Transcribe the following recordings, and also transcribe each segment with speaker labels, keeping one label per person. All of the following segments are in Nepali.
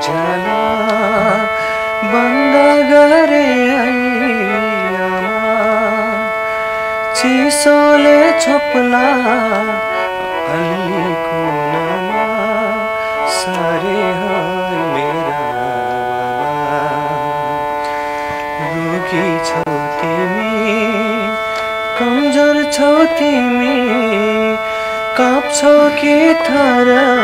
Speaker 1: उज्यालो बन्द गरे चिसोले छोप्ला अलिको नामा सारे हाय मेरा रोगी छौ तिमी कमजोर छौ तिमी काप्छौ कि थरी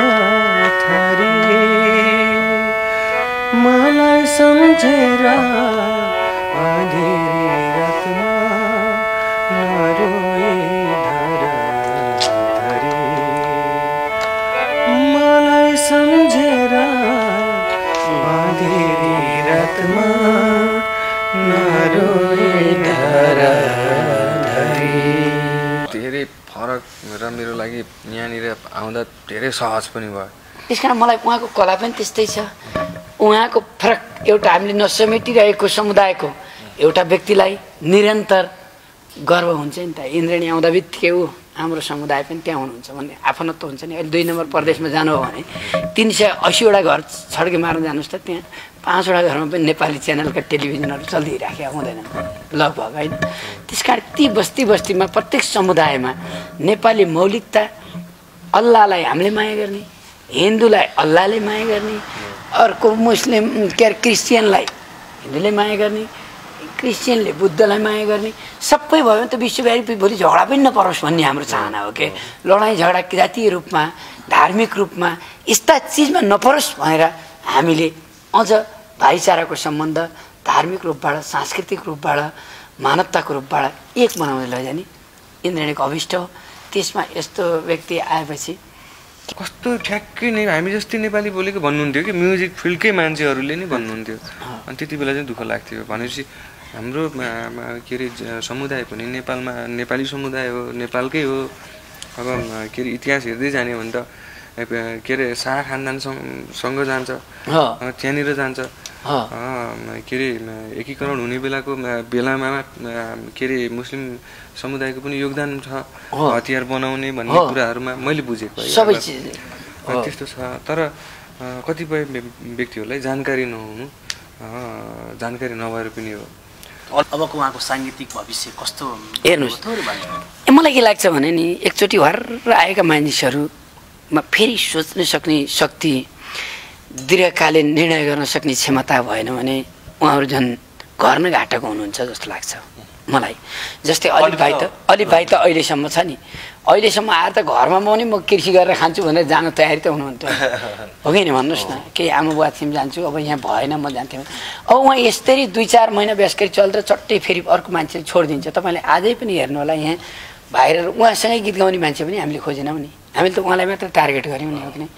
Speaker 1: आउँदा धेरै सहज पनि भयो।
Speaker 2: त्यस कारण मलाई उहाँको कला पनि त्यस्तै छ। उहाँको फरक एउटा हामीले नसमेटिरहेको समुदायको एउटा व्यक्तिलाई निरन्तर गर्व हुन्छ नि त। इन्द्रेणी आउँदा बित्तिकै ऊ हाम्रो समुदाय पनि त्यहाँ हुनुहुन्छ भन्ने आफन्त हुन्छ नि। अहिले दुई नम्बर प्रदेशमा जानुभयो भने तिन सय असीवटा घर छड्के मार्न जानुहोस् त त्यहाँ। पाँचवटा घरमा पनि नेपाली च्यानलका टेलिभिजनहरू चलिराखेका हुँदैन। लगभग होइन? त्यस कारण ती बस्ती बस्तीमा प्रत्येक समुदायमा नेपाली मौलिकता अल्लाहलाई हामीले माया गर्ने हिन्दूलाई अल्लाहले माया गर्ने अर्को मुस्लिम के अरे क्रिस्चियनलाई हिन्दूले माया गर्ने क्रिस्चियनले बुद्धलाई माया गर्ने सबै भयो भने त विश्वव्यापी भोलि झगडा पनि नपरोस् भन्ने हाम्रो चाहना हो कि लडाइँ झगडा जातीय रूपमा धार्मिक रूपमा यस्ता चिजमा नपरोस् भनेर हामीले अझ भाइचाराको सम्बन्ध धार्मिक रूपबाट सांस्कृतिक रूपबाट मानवताको रूपबाट एक बनाउँदै लैजाने। इन्द्रणीको अभिष्ट हो। त्यसमा यस्तो व्यक्ति आएपछि।
Speaker 1: कस्तो ठ्याक्कै नै हामी जस्तै नेपाली बोलेको भन्नुहुन्थ्यो कि म्युजिक फिल्डकै मान्छेहरूले नै भन्नुहुन्थ्यो। अनि त्यति बेला चाहिँ दुःख लाग्थ्यो। भनेपछि हाम्रो के अरे समुदाय पनि नेपालमा नेपाली समुदाय हो नेपालकै हो। अब के अरे इतिहास हेर्दै जाने भने त के अरे शाह खानदानसँग सँग जान्छ। त्यहाँनिर जान्छ। के अरे एकीकरण हुने बेलाको बेलामा म- के अरे मुस्लिम समुदायको पनि योगदान छ। हतियार बनाउने भन्ने। कुराहरूमा मैले बुझेको। त्यस्तो छ। तर कतिपय व्य- व्यक्तिहरूलाई जानकारी नहुनु अ, जानकारी नभएर पनि हो।
Speaker 3: अबको उहाँको साङ्गीतिक भविष्य कस्तो
Speaker 2: हेर्नुहोस्। मलाई के लाग्छ भने नि एकचोटि हर्र आएका मानिसहरूमा फेरि सोच्न सक्ने शक्ति दीर्घकालीन निर्णय गर्न सक्ने क्षमता भएन भने उहाँहरू झन् घर नै घाटाको हुनुहुन्छ जस्तो लाग्छ मलाई। जस्तै अलिक भाइ त अलिक भाइ त अहिलेसम्म छ नि। अहिलेसम्म आएर त घरमा म पनि म कृषि गरेर खान्छु भनेर जानु तयारी त हुनुहुन्थ्यो। हो कि नि भन्नुहोस् न? केही आमा बुवा थियौँ जान्छु। अब यहाँ भएन म जान्थेँ। अब उहाँ यस्तरी दुई चार महिना बेसकरी चल्दा चट्टै फेरि अर्को मान्छेले छोडिदिन्छ। तपाईँले आजै पनि हेर्नु होला यहाँ भाइरल उहाँसँगै गीत गाउने मान्छे पनि हामीले खोजेनौँ नि। हामीले त उहाँलाई मात्र टार्गेट गऱ्यौँ नि हो कि नै?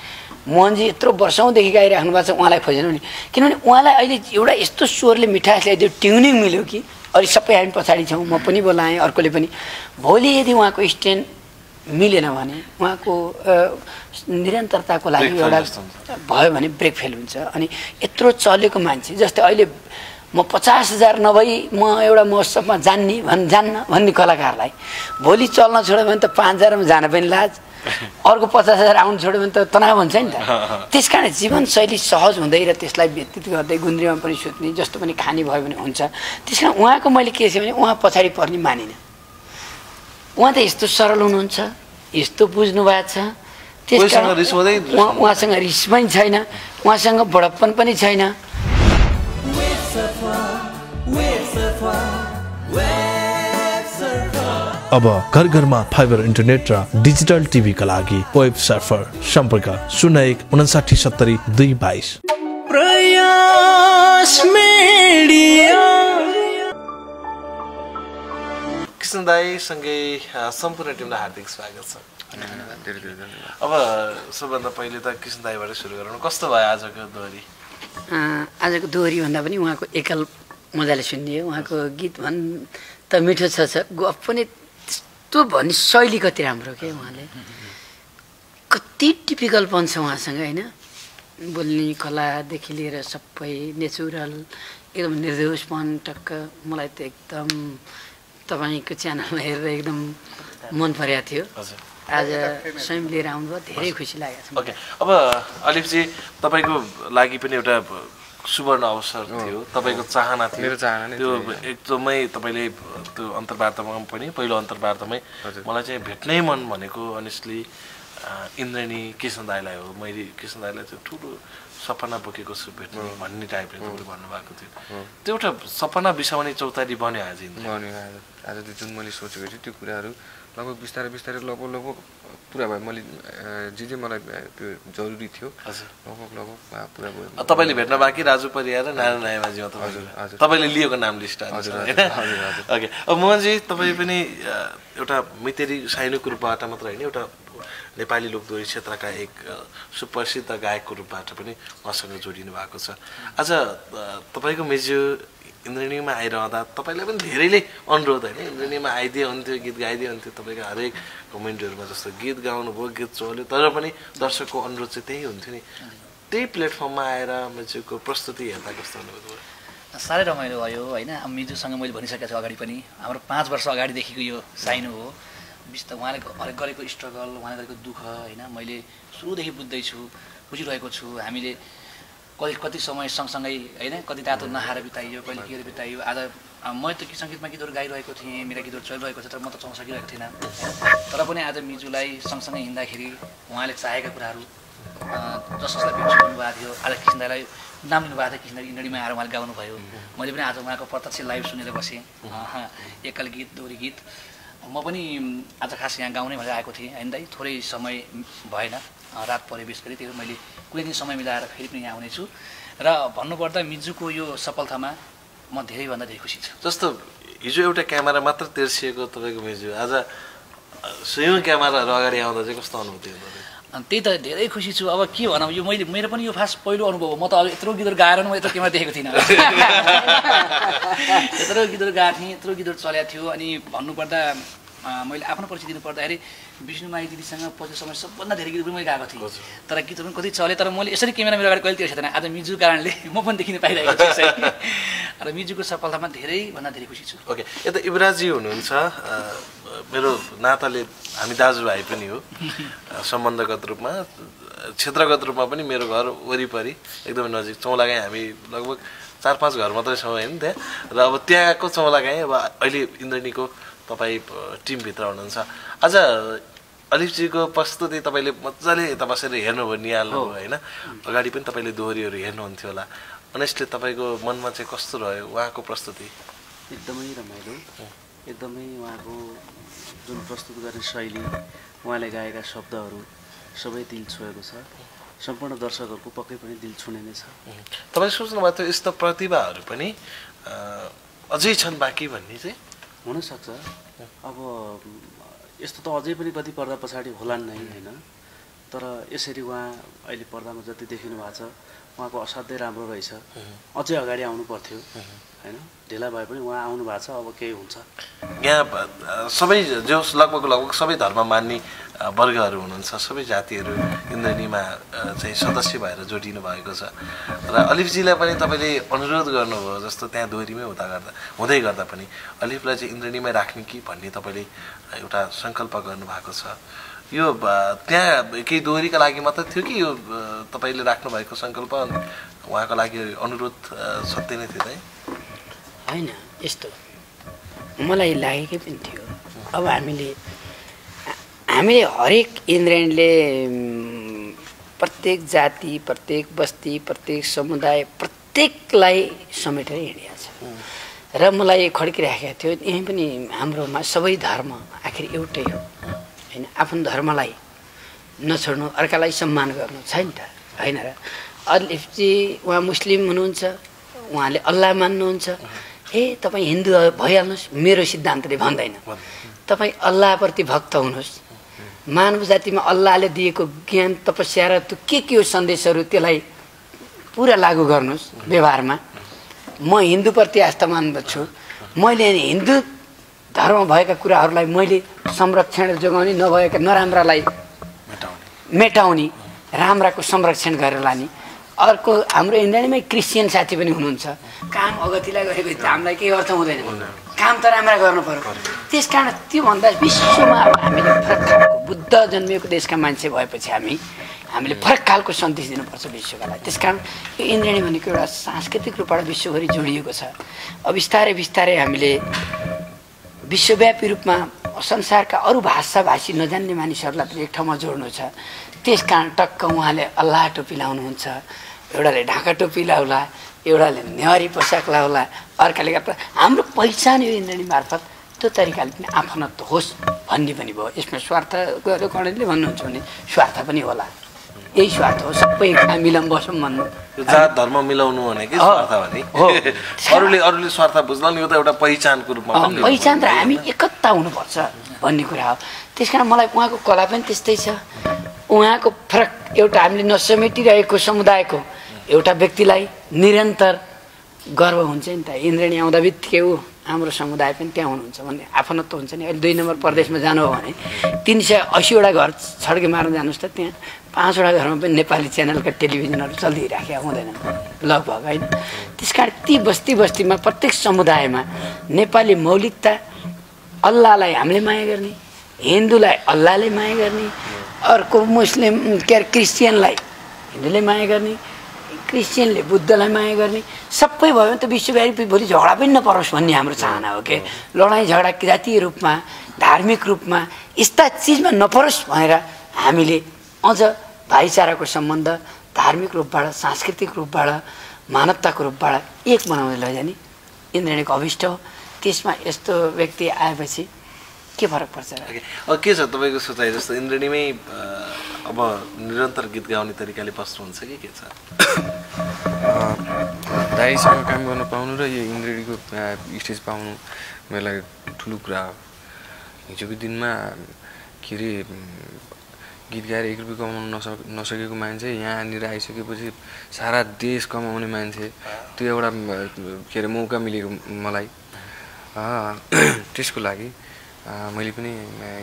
Speaker 2: मोहनजी यत्रो वर्षौँदेखि गाइराख्नु भएको छ उहाँलाई खोजेनौँ नि। किनभने उहाँलाई अहिले एउटा यस्तो स्वरले मिठासले त्यो ट्युनिङ मिल्यो कि अहिले सबै हामी पछाडि छौँ म पनि बोलाएँ अर्कोले पनि। भोलि यदि उहाँको स्ट्यान्ड मिलेन भने उहाँको निरन्तरताको लागि एउटा भयो भने ब्रेक फेल हुन्छ। अनि यत्रो चलेको मान्छे जस्तै अहिले म पचास हजार नभई म एउटा महोत्सवमा जान्ने भन् जान्न भन्ने कलाकारलाई भोलि चल्न छोड्यो भने त पाँच हजारमा जान पनि लाज। अर्को पचास हजार आउनु छोड्यो भने त तनाव हुन्छ नि त। त्यस कारण जीवनशैली सहज हुँदै र त्यसलाई व्यतीत गर्दै गुन्द्रीमा पनि सुत्ने जस्तो पनि खाने भयो भने हुन्छ। त्यस कारण उहाँको मैले के छ भने उहाँ पछाडि पर्ने मानिनँ। उहाँ त यस्तो सरल हुनुहुन्छ यस्तो बुझ्नु भएको छ। त्यस कारण
Speaker 4: रिस हुँदै
Speaker 2: उहाँ उहाँसँग रिस पनि छैन उहाँसँग बडप्पन पनि छैन।
Speaker 5: अब घर घरमा फाइबर इन्टरनेट र डिजिटल टिभीका लागि वेब सर्फर सम्पर्क शून्य एक उनासाठी सत्तरी दुई बाइस।
Speaker 1: प्रयास मिडिया।
Speaker 4: कृष्ण दाईसँगै सम्पूर्ण टिमलाई हार्दिक स्वागत छ।
Speaker 1: धेरै धेरै धन्यवाद।
Speaker 4: अब सबभन्दा पहिले त कृष्ण दाईबाट सुरु गरौँ। कस्तो भयो आजको दोहोरी?
Speaker 2: आजको दोहोरी भन्दा पनि उहाँको एकल मजाले सुनियो उहाँको गीत भन् त मिठो छ छ। गफ पनि त्यस्तो भन्ने शैली कति राम्रो के उहाँले? कति टिपिकलपन छ उहाँसँग होइन? बोल्ने कलादेखि लिएर सबै नेचुरल एकदम निर्दोषपन टक्क मलाई त एकदम तपाईँको च्यानलमा हेरेर एकदम मन परेको थियो। आज स्वयं लिएर आउनुभयो धेरै खुसी लागेको छ
Speaker 4: ओके। अब अलिफजी तपाईँको लागि पनि एउटा सुवर्ण अवसर थियो तपाईँको चाहना थियो। त्यो। एकदमै तपाईँले त्यो अन्तर्वार्तामा पनि पहिलो अन्तर्वार्तामै। मलाई चाहिँ भेट्नै मन भनेको अनेस्टली इन्द्रणी कृष्ण दाईलाई हो। मैले कृष्ण दाईलाई चाहिँ ठुलो सपना बोकेको छु भेट्ने भन्ने टाइपले तपाईँले भन्नुभएको थियो। त्यो एउटा सपना बिसाउने चौतारी बन्यो आज
Speaker 1: आज। आज त्यो जुन मैले सोचेको थिएँ त्यो कुराहरू लगभग बिस्तारै बिस्तारै लगभग लगभग पुरा भयो मैले जे जे मलाई त्यो जरुरी थियो लगभग लगभग पुरा भयो।
Speaker 4: तपाईँले भेट्न बाँकी राजु परियार र नारायण मात्र
Speaker 1: हजुर। हजुर।
Speaker 4: तपाईँले लिएको नाम लिस्ट
Speaker 1: हजुर, हजुर।
Speaker 4: ओके अब मोहनजी तपाईँ पनि एउटा मितेरी साइनुको रूपबाट मात्र होइन एउटा नेपाली लोकदोहोरी क्षेत्रका एक सुप्रसिद्ध गायकको रूपबाट पनि उहाँसँग जोडिनु भएको छ। आज तपाईँको मेज्यू इन्द्रणीमा आइरहँदा तपाईँलाई पनि धेरैले अनुरोध होइन। इन्द्रणीमा आइदिए हुन्थ्यो गीत गाइदिए हुन्थ्यो तपाईँको हरेक कमेन्टहरूमा जस्तो गीत गाउनुभयो गीत चल्यो तर पनि दर्शकको अनुरोध चाहिँ त्यही हुन्थ्यो नि। त्यही प्लेटफर्ममा आएर मेज्यूको प्रस्तुति हेर्दा कस्तो अनुभव भयो?
Speaker 3: साह्रै रमाइलो भयो होइन। मिजुसँग मैले भनिसकेको छु अगाडि पनि। हाम्रो पाँच वर्ष अगाडिदेखिको यो साइनो हो। बिस त उहाँले गरेको स्ट्रगल उहाँले गरेको दुःख होइन। मैले सुरुदेखि बुझ्दैछु बुझिरहेको छु। हामीले कति कति समय सँगसँगै होइन? कति रातो नहाएर बिताइयो कहिले के बिताइयो? आज म त गीत सङ्गीतमा गीतहरू गाइरहेको थिएँ मेरा गीतहरू चलिरहेको छ तर म त चलाउन सकिरहेको थिइनँ। तर पनि आज मिजुलाई सँगसँगै हिँड्दाखेरि उहाँले चाहेका कुराहरू जस जसलाई भेट्छु भन्नुभएको थियो आज कृष्ण दाईलाई नाम लिनुभएको थियो कृष्ण इन्डीमा आएर उहाँले गाउनुभयो मैले पनि आज उहाँको प्रत्यक्ष लाइभ सुनेर बसेँ। एकल गीत दोहोरी गीत। म पनि आज खास यहाँ गाउने भनेर आएको थिएँ होइन दाइ थोरै समय भएन। रात परिवेश गरी त्यही मैले कुनै दिन समय मिलाएर फेरि पनि यहाँ आउनेछु। र भन्नुपर्दा मिजुको यो सफलतामा म धेरैभन्दा धेरै खुसी छु।
Speaker 4: जस्तो हिजो एउटा क्यामेरा मात्र तेर्सिएको तपाईँको मेज्यू आज स्वयं क्यामेराहरू अगाडि आउँदा चाहिँ कस्तो अनुभूति हुँदो?
Speaker 3: अनि त्यही त धेरै खुसी छु। अब के भनौँ यो मैले मेरो पनि यो फास्ट पहिलो अनुभव हो। म त अब यत्रो गीतहरू गाएर पनि म यत्रो केमा देखेको थिइनँ। यत्रो गीतहरू गाएको थिएँ यत्रो गीतहरू चलेको थियो। अनि भन्नुपर्दा मैले आफ्नो परिचय दिनु पर्दाखेरि विष्णु माई दिदीसँग पछि समय सबभन्दा धेरै गीतहरू पनि मैले गाएको थिएँ। तर गीतहरू पनि कति चले तर मैले यसरी क्यामेरा मेरो अगाडि कहिले थिएन आज मिजु कारणले म पनि देखिन पाइरहेको छु र मिजुको सफलतामा धेरैभन्दा धेरै खुसी छु।
Speaker 4: ओके। यता युवराजी हुनुहुन्छ। मेरो नाताले हामी दाजुभाइ पनि हो। सम्बन्धगत रूपमा क्षेत्रगत रूपमा पनि मेरो घर वरिपरि एकदमै नजिक चौलागाई हामी लगभग चार पाँच घर मात्रै छौँ होइन त्यहाँ। र अब त्यहाँको चौलागाई अब अहिले इन्द्रणीको तपाईँ टिमभित्र हुनुहुन्छ। आज अलिफजीको प्रस्तुति तपाईँले मजाले यता बसेर हेर्नुभयो निहाल्नुभयो होइन? अगाडि पनि तपाईँले दोहोरीहरू हेर्नुहुन्थ्यो होला। अनेस्टली तपाईँको मनमा चाहिँ कस्तो रह्यो उहाँको प्रस्तुति?
Speaker 6: एकदमै रमाइलो। एकदमै उहाँको जुन प्रस्तुत गर्ने शैली उहाँले गाएका शब्दहरू सबै दिल छोएको छ। सम्पूर्ण दर्शकहरूको पक्कै पनि दिल छुने नै छ।
Speaker 4: तपाईँ सोच्नु भएको थियो यस्तो प्रतिभाहरू पनि अझै छन् बाँकी भन्ने चाहिँ?
Speaker 6: हुनसक्छ। अब यस्तो त अझै पनि कति पर्दा पछाडि होलान् नै होइन? तर यसरी उहाँ अहिले पर्दामा जति देखिनु भएको छ उहाँको असाध्यै राम्रो रहेछ। अझै अगाडि आउनु पर्थ्यो। होइन? ढिला भए पनि उहाँ आउनु भएको छ अब केही हुन्छ।
Speaker 4: यहाँ सबै जो लगभग लगभग सबै धर्म मान्ने वर्गहरू हुनुहुन्छ। सबै जातिहरू इन्द्रणीमा चाहिँ सदस्य भएर जोडिनु भएको छ। र अलिफजीलाई पनि तपाईँले अनुरोध गर्नुभयो जस्तो त्यहाँ दोहोरीमै हुँदा गर्दा हुँदै गर्दा पनि अलिफलाई चाहिँ इन्द्रणीमै राख्ने कि भन्ने तपाईँले एउटा सङ्कल्प गर्नुभएको छ। यो त्यहाँ केही दोहोरीका लागि मात्र थियो कि यो तपाईँले राख्नुभएको सङ्कल्प? उहाँको लागि अनुरोध सत्य नै थियो है
Speaker 2: होइन यस्तो। मलाई लागेकै पनि थियो। अब हामीले हामीले हरेक इन्द्रेणले उम्, प्रत्येक जाति प्रत्येक बस्ती प्रत्येक समुदाय प्रत्येकलाई समेटेर हिँडेको छ र मलाई खड्किराखेको थियो यहीँ पनि हाम्रोमा सबै धर्म आखिर एउटै हो। होइन आफ्नो धर्मलाई नछोड्नु अर्कालाई सम्मान गर्नु छैन त? होइन र अलिफजी उहाँ मुस्लिम हुनुहुन्छ उहाँले अल्लाह मान्नुहुन्छ। ए तपाईँ हिन्दू भइहाल्नुहोस् मेरो सिद्धान्तले भन्दैन। तपाईँ अल्लाहप्रति भक्त हुनुहोस्। मानव जातिमा अल्लाहले दिएको ज्ञान तपस्या र त्यो के के हो सन्देशहरू त्यसलाई पुरा लागू गर्नुहोस् व्यवहारमा। म हिन्दूप्रति आस्था मान्दछु मैले हिन्दू धर्म भएका कुराहरूलाई मैले संरक्षण जोगाउने नभएका नराम्रालाई मेटाउने राम्राको संरक्षण गरेर लाने। अर्को हाम्रो इन्द्रणीमै क्रिस्चियन साथी पनि हुनुहुन्छ। काम अगतिलाई गरेको हामीलाई केही अर्थ हुँदैन। काम त राम्रा गर्नु पर्यो। त्यस कारण त्योभन्दा विश्वमा अब हामीले फरक खालको बुद्ध जन्मिएको देशका मान्छे भएपछि हामी हामीले फरक खालको सन्देश दिनुपर्छ विश्वका लागि त्यस कारण यो इन्द्रणी भनेको एउटा सांस्कृतिक रूपबाट विश्वभरि जोडिएको छ। अब बिस्तारै बिस्तारै हामीले विश्वव्यापी रूपमा संसारका अरू भाषाभाषी नजान्ने मानिसहरूलाई पनि एक ठाउँमा जोड्नु छ। त्यस कारण टक्क उहाँले अल्लाह टोपी लाउनुहुन्छ एउटाले ढाका टोपी लाउला एउटाले नेवारी पोसाक लाउला अर्काले हाम्रो पहिचान यो इन्द्रणी मार्फत त्यो तरिकाले पनि आफनत्व होस् भन्ने पनि भयो। यसमा स्वार्थ गएर गणेशले भन्नुहुन्छ भने स्वार्थ पनि होला। यही स्वार्थ हो सबै मिलम बसौँ भन्नु।
Speaker 4: जात धर्म मिलाउनु भनेकै। अरूले अरूले स्वार्थ बुझ्ला नि यो त एउटा पहिचानको रूपमा
Speaker 2: पहिचान त
Speaker 4: पर्छ,
Speaker 2: हामी? एकता हुनुपर्छ भन्ने कुरा हो। त्यस कारण मलाई उहाँको कला पनि त्यस्तै छ। उहाँको फरक एउटा हामीले नसमेटिरहेको समुदायको एउटा व्यक्तिलाई निरन्तर गर्व हुन्छ नि त। इन्द्रणी आउँदा बित्तिकै ऊ हाम्रो समुदाय पनि त्यहाँ हुनुहुन्छ भन्ने आफनत्व हुन्छ नि। अहिले दुई नम्बर प्रदेशमा जानु हो भने तिन सय असीवटा घर छड्के मार्न जानुहोस् त त्यहाँ। पाँचवटा घरमा पनि नेपाली च्यानलका टेलिभिजनहरू चलिराखेका हुँदैनन् लगभग होइन त्यस कारण ती बस्ती बस्तीमा प्रत्येक समुदायमा नेपाली मौलिकता अल्लाहलाई हामीले माया गर्ने हिन्दूलाई अल्लाहले माया गर्ने अर्को मुस्लिम के अरे क्रिस्चियनलाई हिन्दूले माया गर्ने क्रिस्चियनले बुद्धलाई माया गर्ने सबै भयो भने त विश्वव्यापी भोलि झगडा पनि नपरोस् भन्ने हाम्रो चाहना हो के? लडाइँ झगडा जातीय रूपमा धार्मिक रूपमा यस्ता चिजमा नपरोस् भनेर हामीले अझ भाइचाराको सम्बन्ध धार्मिक रूपबाट सांस्कृतिक रूपबाट मानवताको रूपबाट एक बनाउँदै लैजाने इन्द्रणीको अभिष्ट हो। त्यसमा यस्तो व्यक्ति आएपछि के फरक पर्छ?
Speaker 4: के छ तपाईँको सोचाइ? जस्तो इन्द्रणीमै अब निरन्तर गीत गाउने तरिकाले बस्नुहुन्छ कि के छ?
Speaker 1: दाईसँग काम गर्न पाउनु र यो इन्द्रेडीको स्टेज पाउनु मेरो लागि ठुलो कुरा हो हिजोको दिनमा के अरे गीत गाएर एक रुपियाँ कमाउनु नसक नसकेको मान्छे यहाँनिर आइसकेपछि सारा देश कमाउने मान्छे। त्यो एउटा के अरे मौका मिलेको मलाई। त्यसको लागि मैले पनि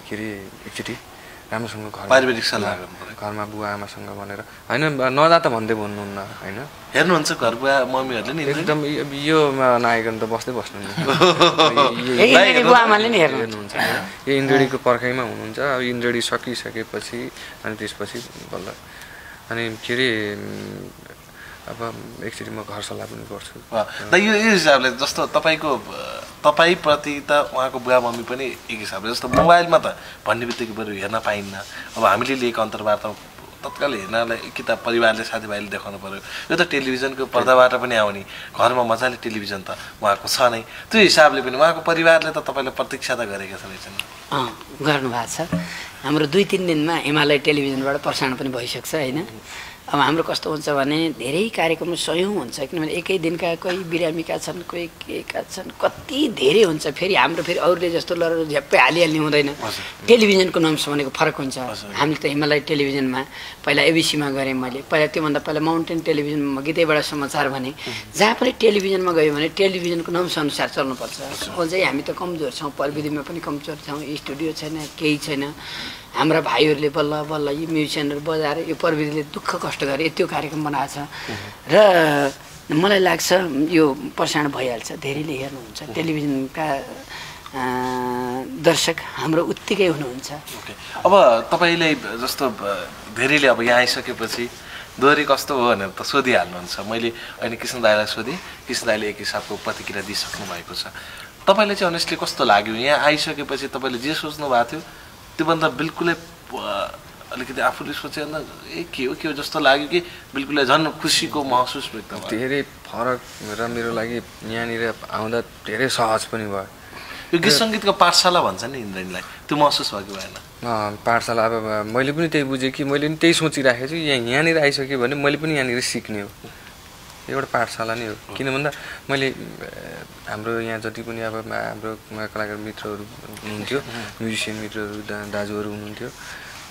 Speaker 1: के अरे एकचोटि राम्रोसँग घर
Speaker 4: पारिवारिक सल्लाह।
Speaker 1: घरमा बुवा आमासँग भनेर। होइन नदा त भन्दै भन्नुहुन्न होइन?
Speaker 4: हेर्नुहुन्छ घर बुवा मम्मीहरूले नि?
Speaker 1: एकदम यो- नायकन त बस्दै बस्नु
Speaker 2: हेर्नुहुन्छ।
Speaker 1: यो इन्द्रेणीको पर्खाइमा हुनुहुन्छ। अब इन्द्रेणी सकिसकेपछि अनि त्यसपछि बल्ल अनि के अरे अब एकचोटि म घर सल्लाह पनि गर्छु।
Speaker 4: अ, त यो यो हिसाबले जस्तो तपाईँको तपाईँप्रति त उहाँको बुवा मम्मी पनि एक हिसाबले जस्तो मोबाइलमा त भन्ने बित्तिकै बरु हेर्न पाइन्न। अब हामीले लिएको अन्तर्वार्ता तत्काल हेर्नलाई कि त परिवारले साथीभाइले देखाउनु पऱ्यो। यो त टेलिभिजनको पर्दाबाट पनि आउने। घरमा मजाले टेलिभिजन त उहाँको छ नै। त्यो हिसाबले पनि उहाँको परिवारले त तपाईँलाई प्रतीक्षा त गरेका छन्
Speaker 2: अँ गर्नुभएको छ। हाम्रो दुई तिन दिनमा हिमालय टेलिभिजनबाट प्रसारण पनि भइसक्छ होइन? अब हाम्रो कस्तो हुन्छ भने धेरै कार्यक्रम सयौँ हुन्छ किनभने एकै दिनका कोही बिरामीका छन् कोही केका छन् कति धेरै हुन्छ फेरि हाम्रो फेरि अरूले जस्तो लर झ्याप्पै हालिहाल्ने हुँदैन। टेलिभिजनको नाम्स भनेको फरक हुन्छ। हामीले त हिमालय टेलिभिजनमा पहिला एबिसीमा गरेँ मैले पहिला त्योभन्दा पहिला माउन्टेन टेलिभिजनमा गीतैबाट समाचार भने जहाँ पनि टेलिभिजनमा गयो भने टेलिभिजनको नम्स अनुसार चल्नुपर्छ। अझै हामी त कमजोर छौँ प्रविधिमा पनि कमजोर छौँ स्टुडियो छैन केही छैन। हाम्रा भाइहरूले बल्ल बल्ल यो म्युजिसियनहरू बजाएर यो प्रविधिले दुःख कष्ट गरे त्यो कार्यक्रम बनाएको छ। र मलाई लाग्छ यो प्रसारण भइहाल्छ धेरैले हेर्नुहुन्छ। टेलिभिजनका दर्शक हाम्रो उत्तिकै हुनुहुन्छ।
Speaker 4: ओके। अब तपाईँले जस्तो धेरैले अब यहाँ आइसकेपछि दोहोरी कस्तो हो भनेर त सोधिहाल्नुहुन्छ। मैले अहिले कृष्ण दाईलाई सोधेँ। कृष्ण दाईले एक हिसाबको प्रतिक्रिया दिइसक्नु भएको छ। तपाईँलाई चाहिँ अनेस्टली कस्तो लाग्यो? यहाँ आइसकेपछि तपाईँले जे सोच्नु भएको थियो त्योभन्दा बिल्कुलै अलिकति आफूले सोचेभन्दा ए के हो के हो? जस्तो लाग्यो कि बिल्कुलै झन् खुसीको महसुस व्यक्त भयो।
Speaker 1: धेरै फरक र मेरो लागि यहाँनिर आउँदा धेरै सहज पनि भयो।
Speaker 4: यो गीत सङ्गीतको पाठशाला भन्छ नि इन्द्रेणीलाई। त्यो महसुस भएको भएन।
Speaker 1: पाठशाला अब मैले पनि त्यही बुझेँ कि मैले पनि त्यही सोचिराखेको छु। यहाँ यहाँनिर आइसक्यो भने मैले पनि यहाँनिर सिक्ने हो। एउटा पाठशाला नै हो। किन भन्दा मैले हाम्रो यहाँ जति पनि अब हाम्रो कलाकार मित्रहरू हुनुहुन्थ्यो म्युजिसियन मित्रहरू दाजुहरू हुनुहुन्थ्यो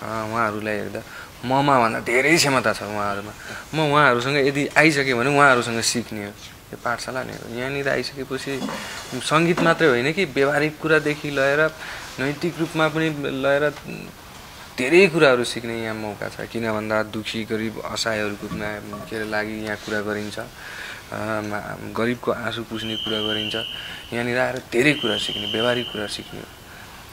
Speaker 1: उहाँहरूलाई हेर्दा ममा भन्दा धेरै क्षमता छ उहाँहरूमा। म उहाँहरूसँग यदि आइसकेँ भने उहाँहरूसँग सिक्ने हो। यो पाठशाला नै हो। यहाँनिर आइसकेपछि सङ्गीत मात्रै होइन कि व्यवहारिक कुरादेखि लिएर नैतिक रूपमा पनि लिएर धेरै कुराहरू सिक्ने यहाँ मौका छ। किन भन्दा दुखी गरिब असहायहरूको के अरे लागि यहाँ कुरा गरिन्छ। गरिबको आँसु पुस्ने कुरा गरिन्छ। यहाँनिर आएर धेरै कुरा सिक्ने व्यवहारिक कुरा सिक्ने।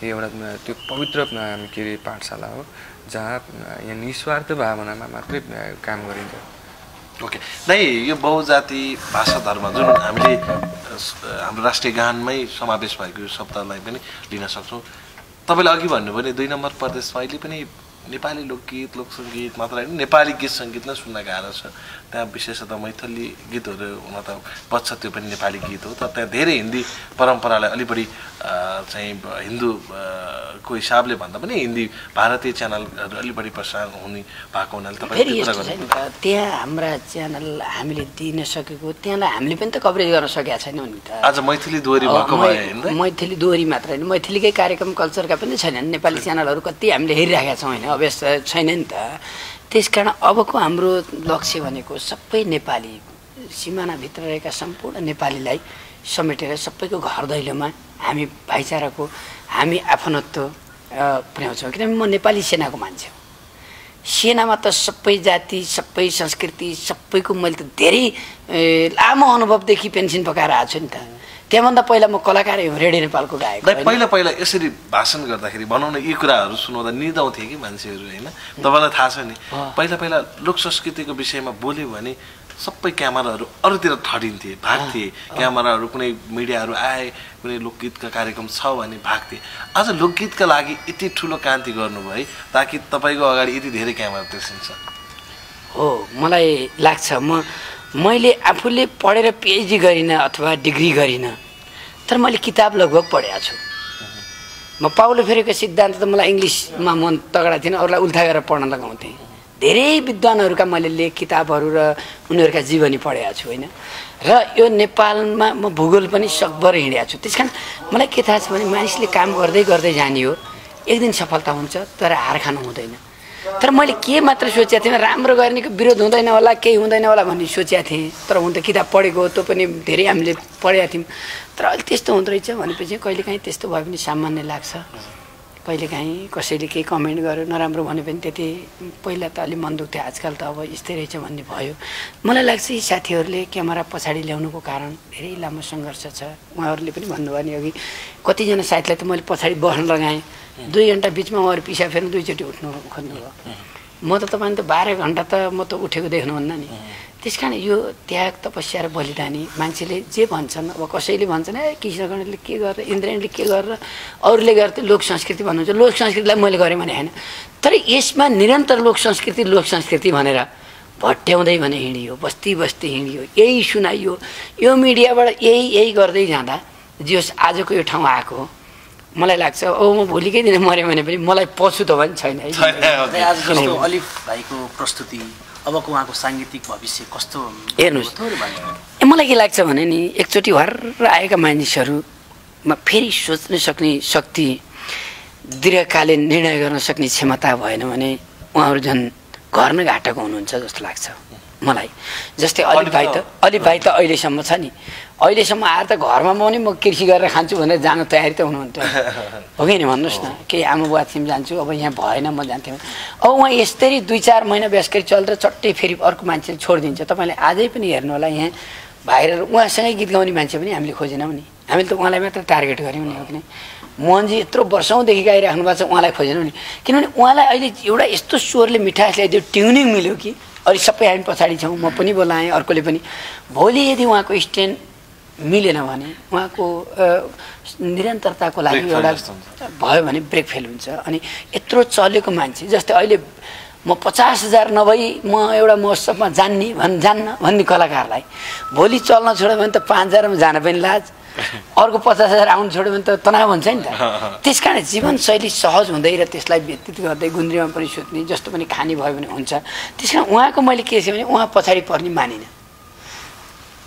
Speaker 1: यो एउटा त्यो पवित्र के अरे पाठशाला हो जहाँ यहाँ निस्वार्थ भावनामा मात्रै काम गरिन्छ।
Speaker 4: ओके। दाइ यो बहुजाति भाषा धर्म जुन हामीले हाम्रो राष्ट्रिय गानमै समावेश भएको यो शब्दलाई पनि लिन सक्छौँ। तपाईँले अघि भन्नुभयो नि दुई नम्बर प्रदेशमा अहिले पनि नेपाली लोकगीत लोकसङ्गीत मात्र होइन नेपाली गीत सङ्गीत नै सुन्न गाह्रो छ। त्यहाँ विशेषतः मैथली गीतहरू हुन त बच्छ त्यो पनि नेपाली गीत हो। तर त्यहाँ धेरै हिन्दी परम्परालाई अलि बढी चाहिँ ब- हिन्दू अ, को हिसाबले भन्दा पनि हिन्दी भारतीय च्यानलहरू अलि बढी प्रसारण हुने भएको हुनाले तपाईँले
Speaker 2: फेरि
Speaker 4: त्यो कुरा
Speaker 2: यस्तो छ नि
Speaker 4: गर्नु
Speaker 2: त। त्यहाँ हाम्रा च्यानल हामीले दिन सकेको त्यहाँलाई हामीले पनि त कभरेज गर्न सकेका छैनौँ नि त।
Speaker 4: आज मैथिली दोहोरी भएको त?
Speaker 2: मैथिली दोहोरी मात्र होइन। मैथिलीकै कार्यक्रम कल्चरका पनि छैनन् नेपाली च्यानलहरू। कति हामीले हेरिरहेका छौँ होइन अब यस्तो छैन नि त। त्यस कारण अबको हाम्रो लक्ष्य भनेको सबै नेपाली सिमानाभित्र रहेका सम्पूर्ण नेपालीलाई समेटेर सबैको घर दैलोमा हामी भाइचाराको हामी आफनत्व पुर्याउँछौँ। किनभने म नेपाली सेनाको मान्छे हो। सेनामा त सबै जाति सबै संस्कृति सबैको मैले त धेरै लामो अनुभवदेखि पेन्सन पकाएर आएको छु नि त। त्यहाँभन्दा पहिला म कलाकारै हो रेडियो नेपालको गायक?
Speaker 4: पहिला पहिला यसरी भाषण गर्दाखेरि भनौँ न यी कुराहरू सुनाउँदा निदाउँथे कि मान्छेहरू होइन? तपाईँलाई थाहा छ नि पहिला पहिला लोक संस्कृतिको विषयमा बोल्यो भने सबै क्यामेराहरू अरूतिर ठडिन्थे भाग्थे। क्यामेराहरू कुनै मिडियाहरू आए कुनै लोकगीतका कार्यक्रम छ भने भाग्थे। आज लोकगीतका लागि यति ठुलो क्रान्ति गर्नुभयो है ताकि तपाईँको अगाडि यति धेरै क्यामेरा तेर्सिन्छ
Speaker 2: हो मलाई लाग्छ म मैले आफूले पढेर पिएचडी गरिनँ अथवा डिग्री गरिनँ तर मैले किताब लगभग पढेको छु। म पाउलो फेरेको सिद्धान्त त मलाई इङ्ग्लिसमा मन तगडा थिएन अरूलाई उल्था गरेर पढ्न लगाउँथेँ। धेरै विद्वानहरूका मैले लेख किताबहरू र उनीहरूका जीवनी पढेको छु होइन? र यो नेपालमा म भूगोल पनि सकभर हिँडेको छु। त्यस कारण मलाई के थाहा छ भने मानिसले काम गर्दै गर्दै जाने हो। एक दिन सफलता हुन्छ तर हार खानु हुँदैन। तर मैले के मात्र सोचेको थिएँ राम्रो गर्नेको विरोध हुँदैन होला केही हुँदैन होला भन्ने सोचेको थिएँ। तर हुन त किताब पढेको त्यो पनि धेरै हामीले पढेका थियौँ। तर अहिले त्यस्तो हुँदो रहेछ भनेपछि कहिलेकाहीँ त्यस्तो भयो भने सामान्य लाग्छ। कहिलेकाहीँ कसैले केही कमेन्ट गर्यो नराम्रो भने त्यति पहिला त अलि मन दुख्थ्यो आजकल त अब यस्तै रहेछ भन्ने भयो। मलाई लाग्छ यी साथीहरूले क्यामेरा पछाडि ल्याउनुको कारण धेरै लामो सङ्घर्ष छ। उहाँहरूले पनि भन्नुभयो नि अघि कतिजना साथीलाई त मैले पछाडि बस्न लगाएँ। दुई घन्टा बिचमा उहाँहरू पिसा फेर्नु दुईचोटि उठ्नु खोज्नुभयो म त तपाईँले त बाह्र घन्टा त म त उठेको देख्नुहुन्न नि। त्यस कारण यो त्याग तपस्या र बलिदानी मान्छेले जे भन्छन् अब कसैले भन्छन् ए कृष्णगणले के गरेर इन्द्रायणले के गरेर अरूले गर्दा लोक संस्कृति भन्नुहुन्छ? लोक संस्कृतिलाई मैले गरेँ भने होइन। तर यसमा निरन्तर लोक संस्कृति लोक संस्कृति भनेर भट्याउँदै भने हिँडियो बस्ती बस्ती हिँडियो यही सुनाइयो। यो मिडियाबाट यही यही गर्दै जाँदा जे होस् आजको यो ठाउँ आएको। हो मलाई लाग्छ ओ म भोलिकै दिन मऱ्यो भने पनि मलाई पशु त पनि छैन है।
Speaker 3: र आज जस्तो अलिफ भाइको प्रस्तुति अबको उहाँको साङ्गीतिक भविष्य कस्तो
Speaker 2: हेर्नुहोस्।
Speaker 3: थोरै भन्नु
Speaker 2: ए, मलाई के लाग्छ भने नि एकचोटि हर्र आएका मानिसहरूमा फेरि सोच्न सक्ने शक्ति दीर्घकालीन निर्णय गर्न सक्ने क्षमता भएन भने उहाँहरू झन् घर नै घाटाको हुनुहुन्छ जस्तो लाग्छ। मलाई। जस्तै अलिफ भाइ त अलिफ भाइ त अहिलेसम्म छ नि। अहिलेसम्म आएर त घरमा म पनि म कृषि गरेर खान्छु भनेर जानु तयारी त हुनुहुन्थ्यो। हो कि नि भन्नुहोस् न। केही आमा बुवा थियौँ जान्छु अब यहाँ भएन म जान्थेँ अब उहाँ यस्तरी दुई चार महिना ब्यासकरी चलेर चट्टै फेरि अर्को मान्छेले छोडिदिन्छ। तपाईँले आजै पनि हेर्नु होला यहाँ भाइरल उहाँसँगै गीत गाउने मान्छे पनि हामीले खोजेनौँ नि। हामीले त उहाँलाई मात्र टार्गेट गऱ्यौँ नि हो कि नै? मोहनजी यत्रो वर्षौँदेखि गाइराख्नु भएको छ उहाँलाई खोजेनौँ नि। किनभने उहाँलाई अहिले एउटा यस्तो स्वरले मिठासले त्यो ट्युनिङ मिल्यो कि। अहिले सबै हामी पछाडि छौँ म पनि बोलाएँ अर्कोले पनि। भोलि यदि उहाँको स्ट्यान्ड मिलेन भने उहाँको निरन्तरताको लागि एउटा। भयो भने ब्रेक फेल हुन्छ। अनि यत्रो चलेको मान्छे जस्तै अहिले म पचास हजार नभई म एउटा महोत्सवमा जान्ने भन् जान्न भन्ने कलाकारलाई भोलि चल्न छोड्यो भने त पाँच हजारमा जान पनि लाज। अर्को पचास हजार आउनु छोड्यो भने त तनाव हुन्छ नि त। त्यस कारण जीवनशैली सहज हुँदै र त्यसलाई व्यतीत गर्दै गुन्द्रीमा पनि सुत्ने जस्तो पनि खाने भयो भने हुन्छ। त्यस कारण उहाँको मैले के छ भने उहाँ पछाडि पर्ने मानिनँ।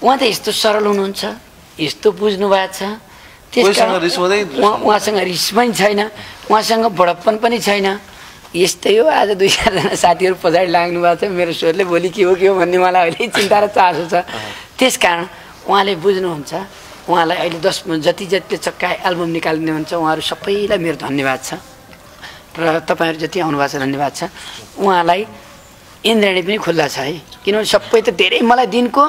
Speaker 2: उहाँ त यस्तो सरल हुनुहुन्छ यस्तो बुझ्नु भएको छ। उहाँ उहाँसँग रिस पनि छैन उहाँसँग बडप्पन पनि छैन। यस्तै हो आज दुई चारजना साथीहरू पछाडि लाग्नु भएको छ। मेरो स्वरले भोलि के हो के हो भन्ने मलाई अहिले चिन्ता र चासो छ। त्यस कारण उहाँले बुझ्नुहुन्छ उहाँलाई अहिले दस जति जतिले चक्का एल्बम निकालिदिनु हुन्छ उहाँहरू सबैलाई मेरो धन्यवाद छ। र तपाईँहरू जति आउनु भएको छ धन्यवाद छ। उहाँलाई इन्द्राणी पनि खुल्ला छ है। किनभने सबै त धेरै मलाई दिनको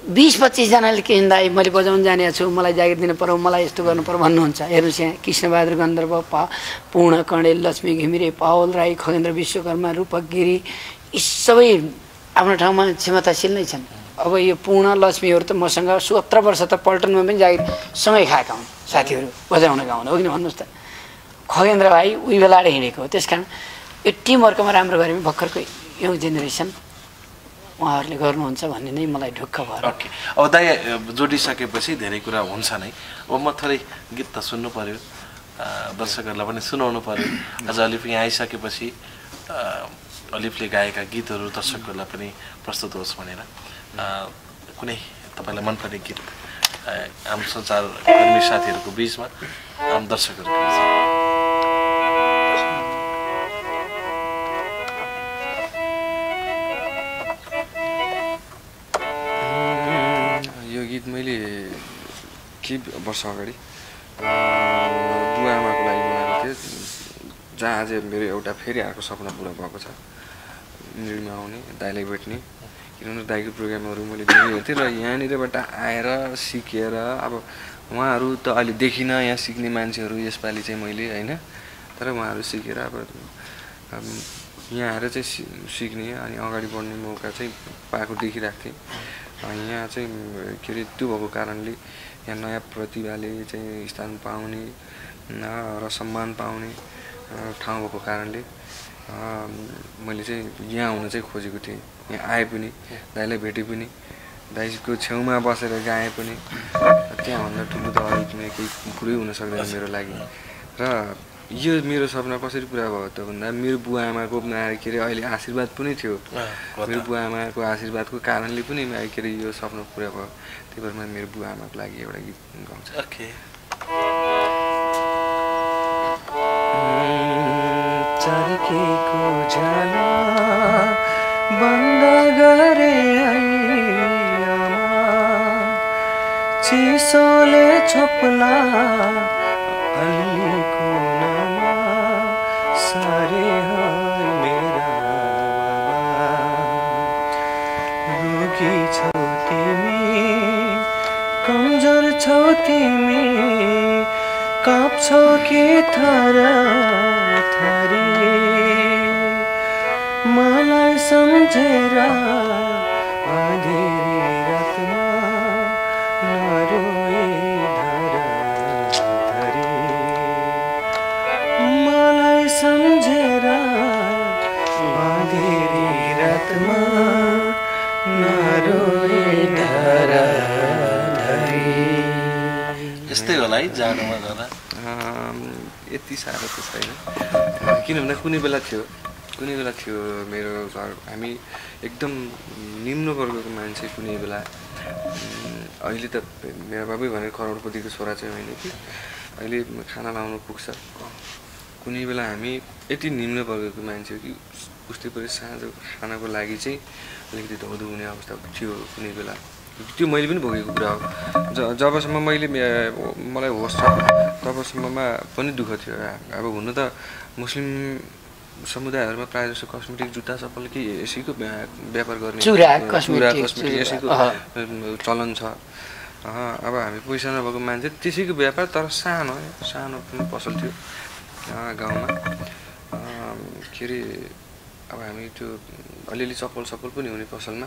Speaker 2: बिस पच्चिसजनाले के दाइ मैले बजाउनु जाने छु मलाई जागिर दिनु पर्यो मलाई यस्तो गर्नु पर्यो भन्नुहुन्छ। हेर्नुहोस् यहाँ कृष्णबहादुर गन्धर्व पा पूर्ण कणेल लक्ष्मी घिमिरे पावल राई खगेन्द्र विश्वकर्मा रूपक गिरी यी सबै आफ्नो ठाउँमा क्षमताशील नै छन्। अब यो पूर्ण लक्ष्मीहरू त मसँग सत्र वर्ष त पल्टनमा पनि जागिर सँगै खाएका हुन् साथीहरू बजाउन गाउन हो कि भन्नुहोस् त? खगेन्द्र भाइ उही बेलाबाट हिँडेको हो। त्यस कारण यो टिमवर्कमा राम्रो गऱ्यो भने भर्खरको यङ जेनेरेसन उहाँहरूले गर्नुहुन्छ भन्ने नै मलाई ढुक्क भयो।
Speaker 4: ओके। अब दाइ जोडिसकेपछि धेरै कुरा हुन्छ नै। अब म थोरै गीत त सुन्नु पर्यो। अ, दर्शकहरूलाई पनि सुनाउनु पर्यो। आज अलिफ यहाँ आइसकेपछि अलिफले गाएका गीतहरू दर्शकहरूलाई पनि प्रस्तुत होस् भनेर। कुनै तपाईँलाई मनपर्ने गीत आम सञ्चारकर्मी साथीहरूको बिचमा आम दर्शकहरूको बिचमा।
Speaker 1: गीत मैले के वर्ष अगाडि बुवा आमाको लागि बनाएको थिएँ। जहाँ आज मेरो एउटा फेरि अर्को सपना पुरा भएको छ। निर्मा आउने दाइलाई भेट्ने। किनभने दाइको प्रोग्रामहरू मैले धेरै हेर्थेँ र यहाँनिरबाट आएर सिकेर अब उहाँहरू त अहिले देखिनँ यहाँ सिक्ने मान्छेहरू यसपालि चाहिँ मैले होइन तर उहाँहरू सिकेर अब यहाँ आएर चाहिँ सिक्ने अनि अगाडि बढ्ने मौका चाहिँ पाएको देखिरहेको थिएँ यहाँ चाहिँ के अरे त्यो भएको कारणले यहाँ नयाँ प्रतिभाले चाहिँ स्थान पाउने र सम्मान पाउने ठाउँ भएको कारणले मैले चाहिँ यहाँ आउन चाहिँ खोजेको थिएँ। यहाँ आएँ पनि दाइलाई भेटेँ पनि दाइको छेउमा बसेर गाएँ पनि त्यहाँभन्दा ठुलो त अरू कुनै केही कुरै हुन सक्दैन मेरो लागि। र यो मेरो सपना कसरी पुरा भयो त भन्दा मेरो बुवा आमाको के अरे अहिले आशीर्वाद पनि थियो। मेरो बुवा आमाको आशीर्वादको कारणले पनि के अरे यो सपना पुरा भयो। त्यही भएर मैले मेरो बुवा आमाको लागि एउटा गीत गाउँछ। चर्केको झाला बन्द गरे चिसोले छोप्ला अल्लीको नामा सारे हाय मेरा रोगी छौ तिमी कमजोर छौ तिमी काप्छौ कि थरी?
Speaker 4: यस्तै होला है जाडोमा
Speaker 1: यति साह्रो त छैन। किन भन्दा कुनै बेला थियो कुनै बेला थियो मेरो घर हामी एकदम निम्न वर्गको मान्छे कुनै बेला। अहिले त मेरो बाबै भनेर करोडपतिको छोरा चाहिँ होइन कि। अहिले खाना लाउनु पुग्छ। कुनै बेला हामी यति निम्न वर्गको मान्छे हो कि उस्तै परि साँझ खानाको लागि चाहिँ अलिकति धौधो हुने अवस्था थियो कुनै बेला। त्यो मैले पनि भोगेको कुरा हो। ज जबसम्म मैले मलाई होस् छ तबसम्ममा पनि दुःख थियो। अब हुनु त मुस्लिम समुदायहरूमा प्रायः जस्तो कस्मेटिक जुत्ता चप्पल कि यसैको व्या- व्यापार गर्ने
Speaker 2: चुरा, कस्मेटिक,
Speaker 1: यसैको। चलन छ। अब हामी पैसा नभएको मान्छे त्यसैको व्यापार तर सानो सानो पसल थियो गाउँमा। के अरे अब हामी त्यो अलिअलि चप्पल सप्पल पनि हुने पसलमा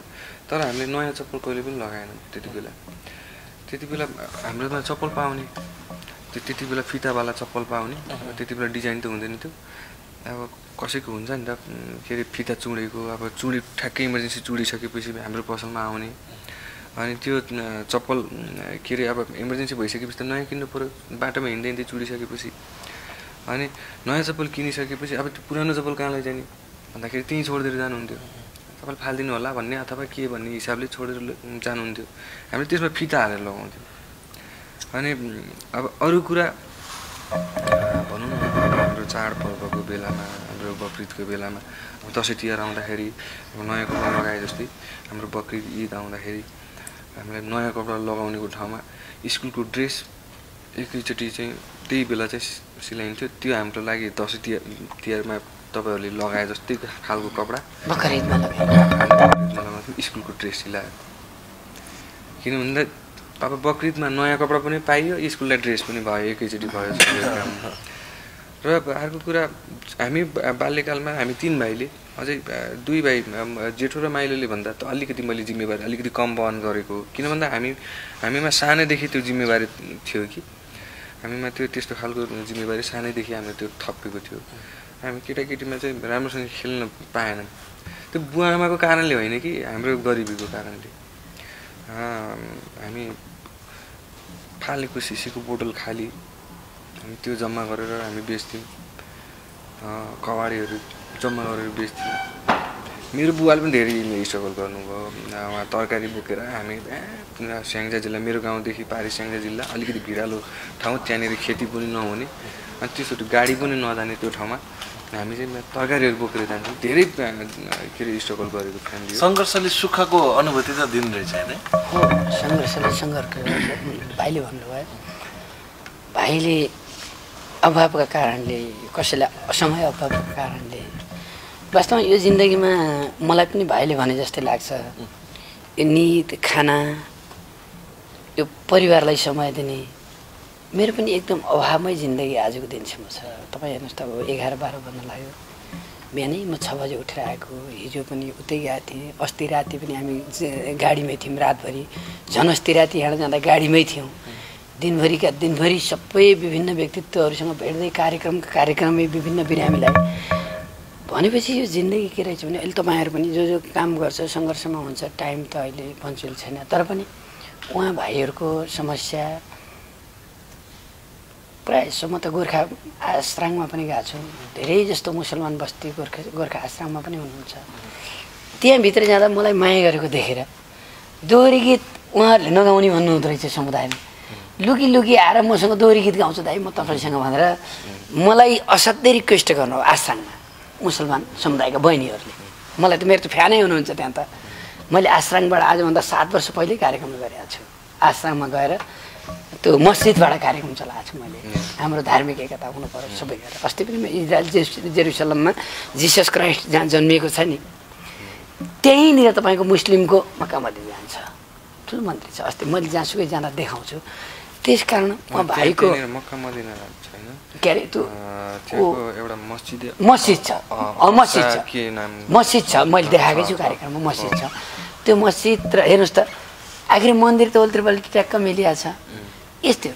Speaker 1: तर हामीले नयाँ चप्पल कहिले पनि लगाएनौँ त्यति बेला। त्यति बेला हाम्रोमा चप्पल पाउने त्यो त्यति बेला फितावाला चप्पल पाउने त्यति बेला डिजाइन त हुँदैन थियो अब कसैको हुन्छ नि त के अरे फिता चुडेको अब चुडी ठ्याक्कै इमर्जेन्सी चुडिसकेपछि हाम्रो पसलमा आउने। अनि त्यो चप्पल के अरे अब इमर्जेन्सी भइसकेपछि त नयाँ किन्नु पऱ्यो बाटोमा हिँड्दै हिँड्दै चुडिसकेपछि। अनि नयाँ चप्पल किनिसकेपछि अब त्यो पुरानो चप्पल कहाँ लैजाने? भन्दाखेरि त्यहीँ छोडिदिएर जानुहुन्थ्यो। तपाईँले फालिदिनु होला भन्ने अथवा के भन्ने हिसाबले छोडेर जानुहुन्थ्यो। हामीले त्यसमा फिता हालेर लगाउँथ्यौँ। अनि अब अरू कुरा भनौँ न हाम्रो चाडपर्वको बेलामा हाम्रो बकरिदको बेलामा दसैँ तिहार आउँदाखेरि नयाँ कपडा लगाए जस्तै हाम्रो बकरिद ईद आउँदाखेरि हामीलाई नयाँ कपडा लगाउनेको ठाउँमा स्कुलको ड्रेस एकैचोटि चाहिँ त्यही बेला चाहिँ सिलाइन्थ्यो। त्यो हाम्रो लागि दसैँ तिहार तिहारमा तपाईँहरूले लगाए जस्तै खालको कपडा। स्कुलको ड्रेस सिलायो किन भन्दा अब बकरिदमा नयाँ कपडा पनि पाइयो स्कुललाई ड्रेस पनि भयो एकैचोटि भयो। र अर्को कुरा हामी बाल्यकालमा हामी तिन भाइले अझै दुई भाइ जेठो र माइलोले भन्दा त अलिकति मैले जिम्मेवारी अलिकति कम वहन गरेको। किन भन्दा हामी हामीमा सानैदेखि त्यो जिम्मेवारी थियो कि। हामीमा त्यो त्यस्तो खालको जिम्मेवारी सानैदेखि हामीले त्यो थपेको थियो। हामी केटाकेटीमा चाहिँ राम्रोसँग खेल्न पाएनौँ। त्यो बुवा आमाको कारणले होइन कि हाम्रो गरिबीको कारणले। हामी फालेको सिसीको बोतल खाली हामी त्यो जम्मा गरेर हामी बेच्थ्यौँ। कवाडीहरू जम्मा गरेर बेच्थ्यौँ। मेरो बुवाले पनि धेरै स्ट्रगल गर्नुभयो। उहाँ तरकारी बोकेर हामी स्याङ्जा जिल्ला मेरो गाउँदेखि पारि स्याङ्जा जिल्ला अलिकति भिरालो ठाउँ त्यहाँनिर खेती पनि नहुने। अनि त्यसरी गाडी पनि नजाने त्यो ठाउँमा। हामी चाहिँ तरकारीहरू बोकेर जान्छौँ। धेरै के अरे स्ट्रगल गरेको फ्यामिली हो।
Speaker 4: सङ्घर्षले सुखको अनुभूति त दिँदो रहेछ होइन?
Speaker 2: हो सङ्घर्षले सङ्घर्ष भाइले भन्नुभयो भाइले अभावका कारणले कसैलाई असमय अभावका कारणले वास्तवमा यो जिन्दगीमा मलाई पनि भाइले भने जस्तै लाग्छ यो निद खाना यो परिवारलाई समय दिने मेरो पनि एकदम अभावमै जिन्दगी आजको दिनसम्म छ तपाईँ हेर्नुहोस् त अब एघार बाह्र बज्न लाग्यो। बिहानै म छ बजे उठेर आएको हिजो पनि उतै गएको थिएँ। अस्ति राति पनि हामी गाडीमै थियौँ रातभरि। झन् अस्ति राति यहाँ जाँदा गाडीमै थियौँ। दिनभरिका दिनभरि सबै विभिन्न व्यक्तित्वहरूसँग भेट्दै कार्यक्रमका कार्यक्रममै विभिन्न बिरामीलाई भनेपछि यो जिन्दगी के रहेछ भने अहिले तपाईँहरू पनि जो जो काम गर्छ सङ्घर्षमा हुन्छ टाइम त अहिले पञ्चुल छैन। तर पनि उहाँ भाइहरूको समस्या प्रायः जसो म त गोर्खा आश्राममा पनि गएको छु। धेरै जस्तो मुसलमान बस्ती गोर्खा गोर्खा आश्राममा पनि हुनुहुन्छ। त्यहाँभित्र जाँदा मलाई माया गरेको देखेर दोहोरी गीत उहाँहरूले नगाउने भन्नुहुँदो रहेछ समुदायमा। लुकी लुकी आएर मसँग दोहोरी गीत गाउँछु दाइ म तपाईँसँग भनेर मलाई असाध्यै रिक्वेस्ट गर्नु आश्राममा मुसलमान समुदायका बहिनीहरूले। मलाई त मेरो त फ्यानै हुनुहुन्छ त्यहाँ त। मैले आश्रामबाट आजभन्दा सात वर्ष पहिल्यै कार्यक्रम गरेको छु। आश्राममा गएर त्यो मस्जिदबाट कार्यक्रम चलाएको छु मैले। हाम्रो धार्मिक एकता हुनु पऱ्यो सबै गरेर। अस्ति पनि म इजरायल जेरुसलममा जिसस क्राइस्ट जहाँ जन्मिएको छ नि त्यहीँनिर तपाईँको मुस्लिमको मक्का मस्जिद जान्छ। ठुलो मन्दिर छ अस्ति। मैले जहाँसुकै जाँदा देखाउँछु। त्यस कारण उहाँ भाइको के अरे त्यो
Speaker 1: मस्जिद
Speaker 2: मस्जिद छ। मस्जिद छ। मस्जिद छ। मैले देखाएकै छु कार्यक्रममा मस्जिद छ। त्यो मस्जिद र हेर्नुहोस् त आखिर मन्दिर त ओल्त्रिपल्टी ट्याक्क मिलिया यस्तो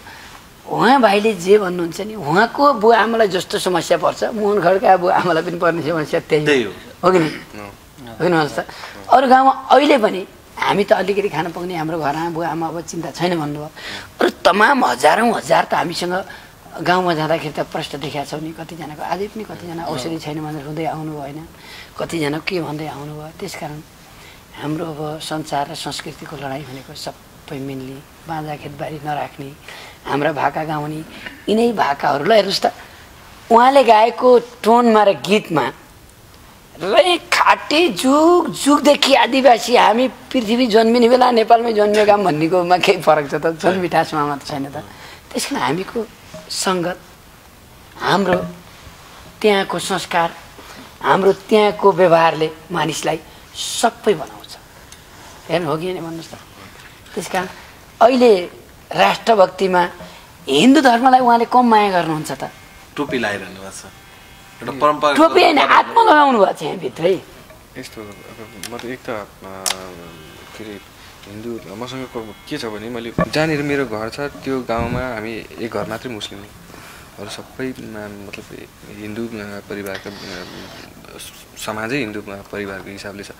Speaker 2: उहाँ भाइले जे भन्नुहुन्छ नि उहाँको बुवा आमालाई जस्तो समस्या पर्छ मोहन खड्का बुवा आमालाई पनि पर्ने समस्या त्यही हो।
Speaker 4: हो।
Speaker 2: हो कि बुझ्नुहोस् त। अरू गाउँमा अहिले पनि हामी त अलिकति खान पाउने हाम्रो घरमा बुवा आमा अब चिन्ता छैन भन्नुभयो। अरू तमाम हजारौँ हजार त हामीसँग गाउँमा जाँदाखेरि त प्रश्न देखाएको छौँ नि कतिजनाको अझै पनि कतिजना औषधि छैन भनेर रुँदै आउनु भएन कतिजना के भन्दै आउनुभयो त्यस कारण हाम्रो अब संसार र संस्कृतिको लडाइँ भनेको सबै मिल्ने बाँझा खेतबारी नराख्ने हाम्रा भाका गाउने यिनै भाकाहरूलाई हेर्नुहोस् त उहाँले गाएको टोनमा र गीतमा रै खाटे जुग जुगदेखि आदिवासी हामी पृथ्वी जन्मिने बेला नेपालमै जन्मिएका भन्नेकोमा केही फरक छ त? झन् मिठासमा मात्र छैन त? त्यस कारण हामीको सङ्गत हाम्रो त्यहाँको संस्कार हाम्रो त्यहाँको व्यवहारले मानिसलाई सबै बनाउँछ। हेर्नु हो कि भन्नुहोस् त? त्यस कारण अहिले राष्ट्रभक्तिमा हिन्दू धर्मलाई उहाँले कम माया गर्नुहुन्छ त।
Speaker 4: टोपी लगाइरहनु भएको छ। एउटा परम्परा
Speaker 2: टोपी होइन आत्मा लगाउनु भएको छ यहाँभित्रै
Speaker 1: यस्तो म त एक त के अरे हिन्दू मसँग क- के छ भने मैले जहाँनिर मेरो घर छ त्यो गाउँमा हामी एक घर मात्रै मुस्लिम हो। अरू सबै मतलब हिन्दू परिवारका समाजै हिन्दू परिवारको हिसाबले छ।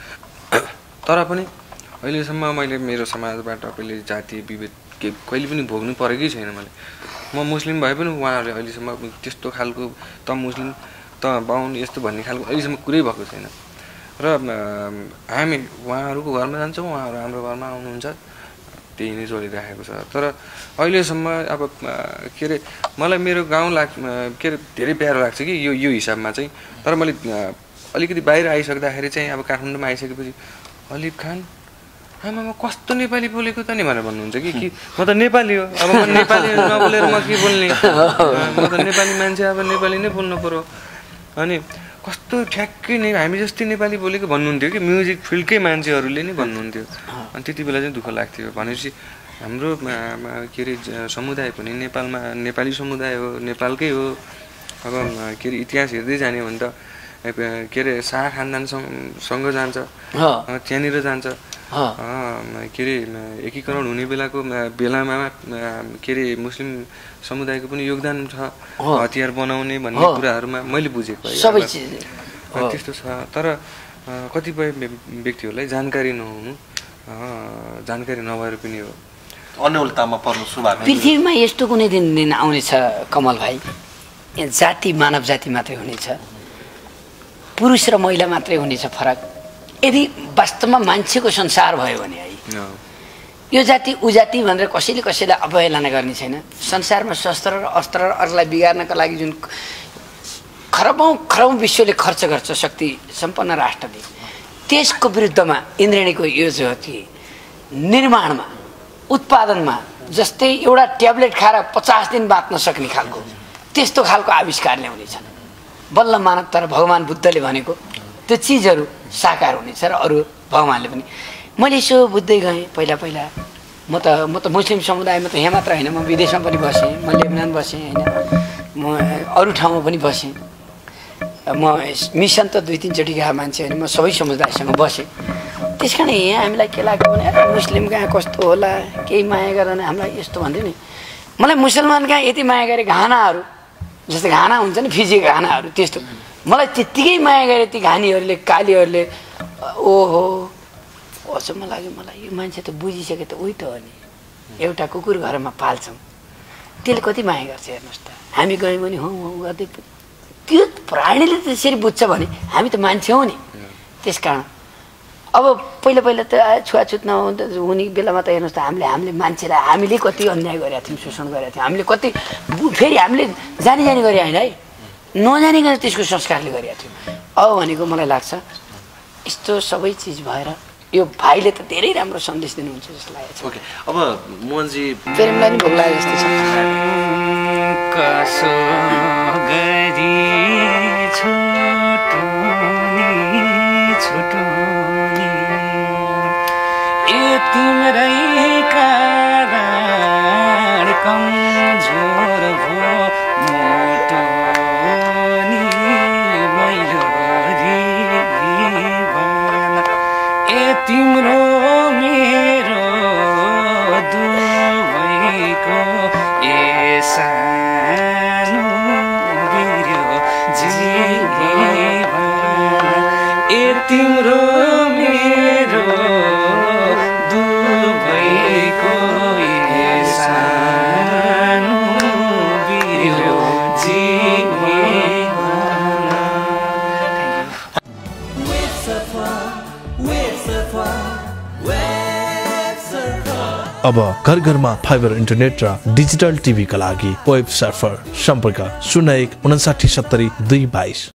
Speaker 1: तर पनि अहिलेसम्म मैले मेरो समाजबाट कहिले जातीय विभेद के कहिले पनि भोग्नु परेकै छैन मैले म मुस्लिम भए पनि उहाँहरूले अहिलेसम्म त्यस्तो खालको त मुस्लिम त बाहुन यस्तो भन्ने खालको अहिलेसम्म कुरै भएको छैन। र हामी उहाँहरूको घरमा जान्छौँ उहाँहरू हाम्रो घरमा आउनुहुन्छ त्यही नै चलिराखेको छ। तर अहिलेसम्म अब के अरे मलाई मेरो गाउँ लाग के अरे धेरै प्यारो लाग्छ कि यो यो हिसाबमा चाहिँ। तर मैले अलिकति बाहिर आइसक्दाखेरि चाहिँ अब काठमाडौँमा आइसकेपछि अलिफ खान आमामा कस्तो नेपाली बोलेको त नि भनेर भन्नुहुन्छ कि कि म त नेपाली हो। अब म नेपाली नबोलेर म के बोल्ने? म त नेपाली मान्छे अब नेपाली नै बोल्नु पऱ्यो अनि कस्तो ठ्याक्कै नै हामी जस्तै नेपाली बोलेको भन्नुहुन्थ्यो कि म्युजिक फिल्डकै मान्छेहरूले नै भन्नुहुन्थ्यो। अनि त्यति बेला चाहिँ दुःख लाग्थ्यो। भनेपछि हाम्रो के अरे समुदाय पनि नेपालमा नेपाली समुदाय हो नेपालकै हो। अब के अरे इतिहास हेर्दै जाने भने त के अरे शाह खानदानसँग सँग जान्छ। त्यहाँनिर जान्छ। के अरे म- एकीकरण हुने बेलाको म- बेलामा म- के अरे मुस्लिम समुदायको पनि योगदान छ। हतियार बनाउने भन्ने। कुराहरूमा मैले बुझेको है
Speaker 2: सबै।
Speaker 1: त्यस्तो छ। तर कतिपय व्य- व्यक्तिहरूलाई जानकारी नहुनु अँ, जानकारी नभएर पनि हो।
Speaker 4: पर्नु
Speaker 2: पृथ्वीमा यस्तो कुनै दिन दिन आउनेछ कमल भाइ? जाति मानव जाति मात्रै हुनेछ। पुरुष र महिला मात्रै हुनेछ फरक। यदि वास्तवमा मान्छेको संसार भयो भने है यो जाति ऊ जाति भनेर कसैले कसैलाई अवहेलना गर्ने छैन। संसारमा शस्त्र र अस्त्र र अरूलाई बिगार्नका लागि जुन खरबौँ खरबौँ विश्वले खर्च गर्छ शक्ति सम्पन्न राष्ट्रले त्यसको विरुद्धमा इन्द्रेणीको यो जो कि निर्माणमा उत्पादनमा जस्तै एउटा ट्याब्लेट खाएर पचास दिन बाँच्न सक्ने खालको त्यस्तो खालको आविष्कार ल्याउनेछ बल्ल मानव तर भगवान् बुद्धले भनेको त्यो चिजहरू साकार हुनेछ र अरू भगवान्ले पनि। मैले यसो बुझ्दै गएँ पहिला पहिला। म त म त मुस्लिम समुदायमा त यहाँ मात्र होइन म विदेशमा पनि बसेँ म लेबनान बसेँ होइन। म अरू ठाउँमा पनि बसेँ। म मिसन त दुई तिनचोटि गएको मान्छे होइन म सबै समुदायसँग बसेँ। त्यस कारण यहाँ हामीलाई के लाग्यो भने मुस्लिम कहाँ कस्तो होला केही माया गरेन हामीलाई यस्तो भन्थ्यो नि। मलाई मुसलमान कहाँ यति माया गरे घानाहरू जस्तै घाना हुन्छ नि फिजी घानाहरू त्यस्तो। मलाई त्यत्तिकै माया गरे ती घानीहरूले कालीहरूले ओहो। अचम्म लाग्यो मलाई? यो मान्छे त बुझिसके त उही त हो नि। एउटा कुकुर घरमा पाल्छौँ। त्यसले कति माया गर्छ हेर्नुहोस् त। हामी गयौँ भने हौ हौ गर्दै त्यो प्राणीले त्यसरी बुझ्छ भने हामी त मान्छे हौ नि। त्यस कारण। अब पहिला पहिला त छुवाछुत नहुँदा हुने बेलामा त हेर्नुहोस् त हामीले हामीले मान्छेलाई हामीले कति अन्याय गरेका थियौँ शोषण गरेका थियौँ। हामीले कति फेरि हामीले जानी जानी गरे होइन है। नजानी गरेर त्यसको संस्कारले गरेका थियौँ अब भनेको मलाई लाग्छ यस्तो सबै चिज भएर यो भाइले त धेरै राम्रो सन्देश दिनुहुन्छ जस्तो लागेको छ।
Speaker 4: ओके अब मोहनजी
Speaker 2: प्रेमलाई नि भोग लागे जस्तो छ।
Speaker 5: अब घर घरमा फाइबर इन्टरनेट र डिजिटल टिभीका लागि वेब सर्फर सम्पर्क शून्य एक उनासाठी सत्तरी दुई बाइस।